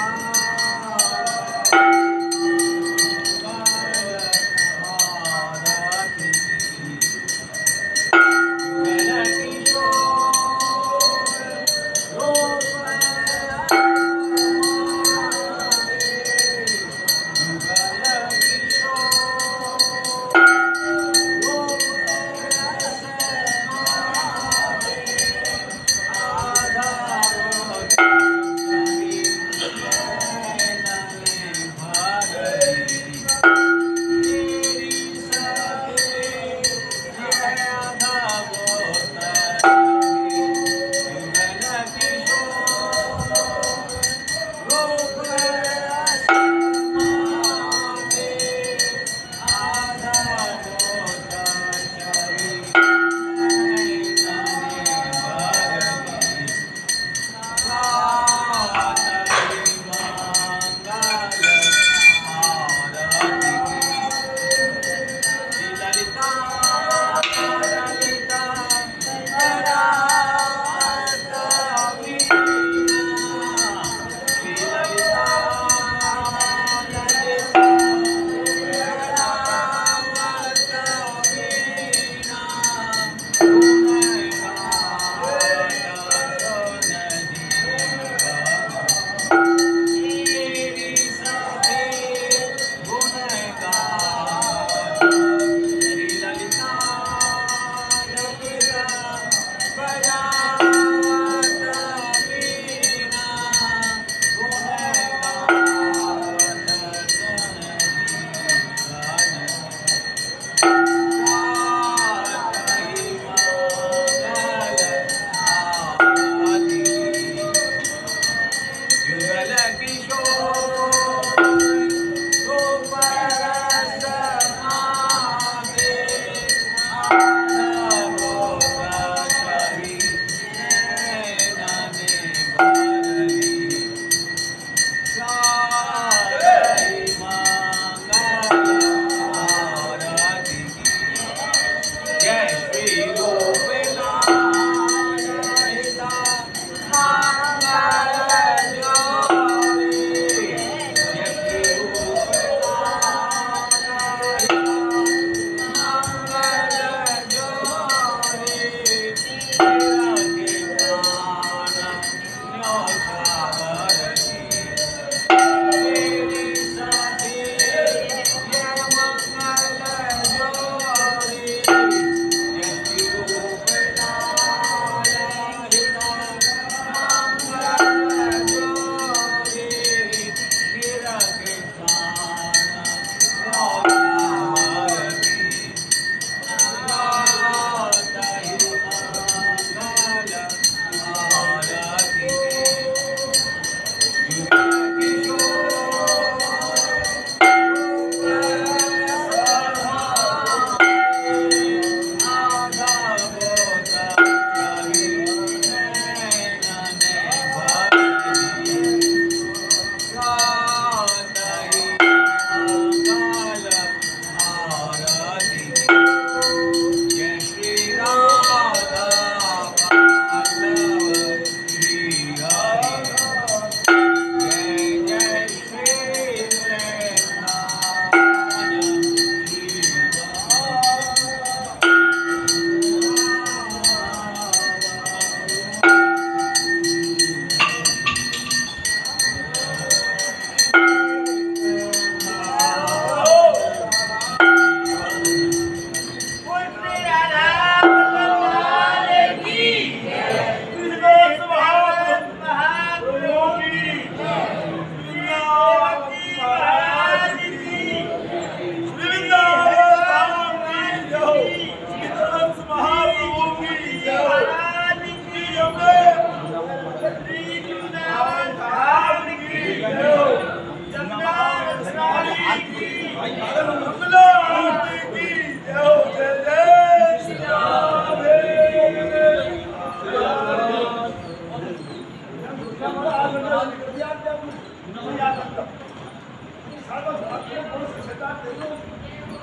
Wow. Bye.